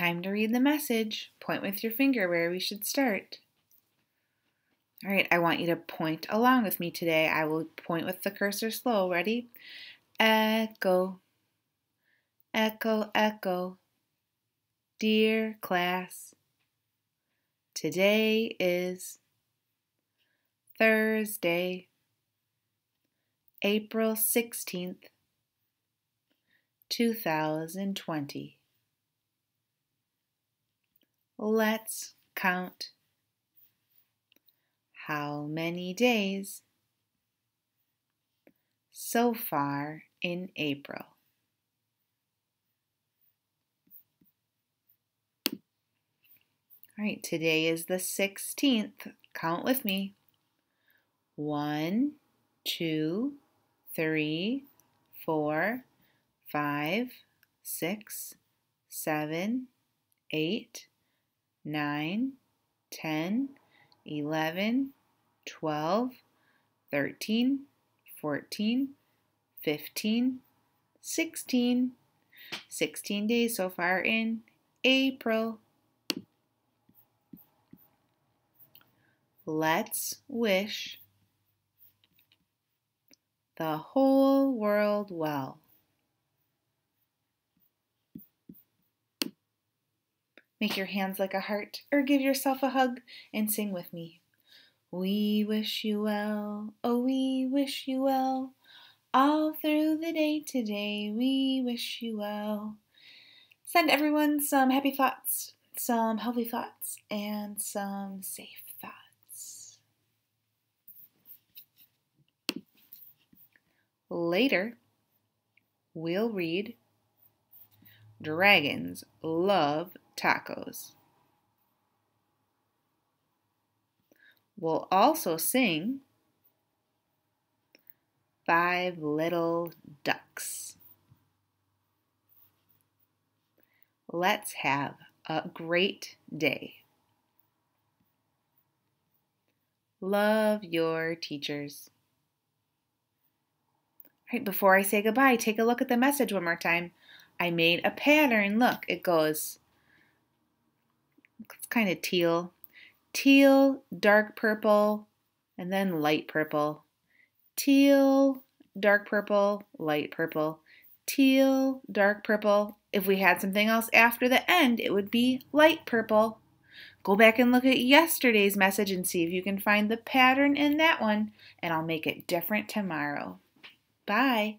Time to read the message. Point with your finger where we should start. All right, I want you to point along with me today. I will point with the cursor slow. Ready? Echo, echo, echo. Dear class, today is Thursday, April 16th, 2020. Let's count. How many days so far in April? All right, today is the 16th. Count with me. One, two, three, four, five, six, seven, eight, 9, 10, 11, 12, 13, 14, 15, 16. 16 days so far in April. Let's wish the whole world well. Make your hands like a heart or give yourself a hug and sing with me. We wish you well, oh, we wish you well. All through the day today, we wish you well. Send everyone some happy thoughts, some healthy thoughts, and some safe thoughts. Later, we'll read Dragons Love tacos. We'll also sing Five Little Ducks. Let's have a great day. Love your teachers. All right, before I say goodbye, take a look at the message one more time. I made a pattern. Look, it goes kind of teal. Teal, dark purple, and then light purple. Teal, dark purple, light purple. Teal, dark purple. If we had something else after the end, it would be light purple. Go back and look at yesterday's message and see if you can find the pattern in that one, and I'll make it different tomorrow. Bye.